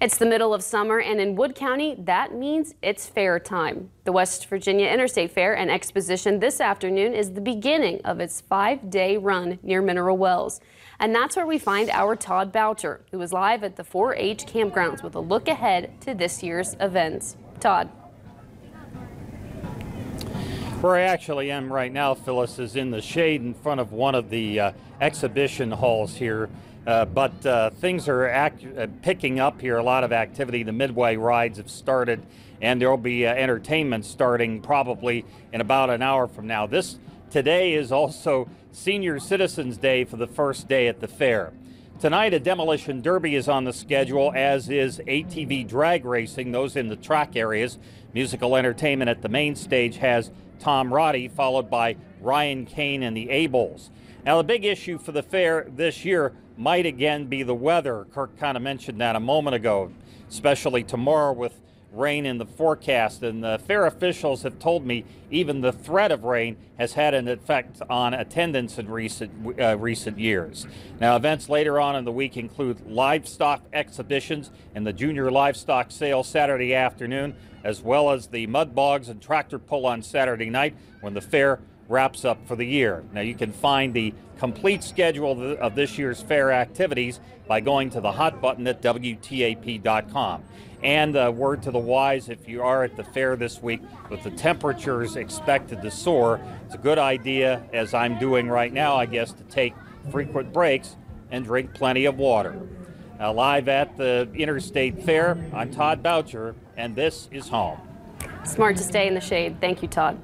It's the middle of summer, and in Wood County, that means it's fair time. The West Virginia Interstate Fair and Exposition this afternoon is the beginning of its five-day run near Mineral Wells. And that's where we find our Todd Baucher, who is live at the 4-H campgrounds with a look ahead to this year's events. Todd. Where I actually am right now, Phyllis, is in the shade in front of one of the uh, exhibition halls here. Uh, but uh, things are act- uh, picking up here, a lot of activity. The Midway rides have started, and there will be uh, entertainment starting probably in about an hour from now. This today is also Senior Citizens Day for the first day at the fair. Tonight, a demolition derby is on the schedule, as is ATV drag racing, those in the track areas. Musical entertainment at the main stage has Tom Roddy, followed by Ryan Cain and the Abels. Now, the big issue for the fair this year might again be the weather. Kirk kind of mentioned that a moment ago, especially tomorrow with rain in the forecast. And the fair officials have told me even the threat of rain has had an effect on attendance in recent uh, recent years. Now, events later on in the week include livestock exhibitions and the junior livestock sale Saturday afternoon, as well as the mud bogs and tractor pull on Saturday night when the fair wraps up for the year. Now, you can find the complete schedule of, this year's fair activities by going to the hot button at WTAP.com. And a uh, word to the wise if you are at the fair this week with the temperatures expected to soar, it's a good idea, as I'm doing right now, I guess, to take frequent breaks and drink plenty of water. Now, live at the Interstate Fair, I'm Todd Baucher, and this is home. Smart to stay in the shade. Thank you, Todd.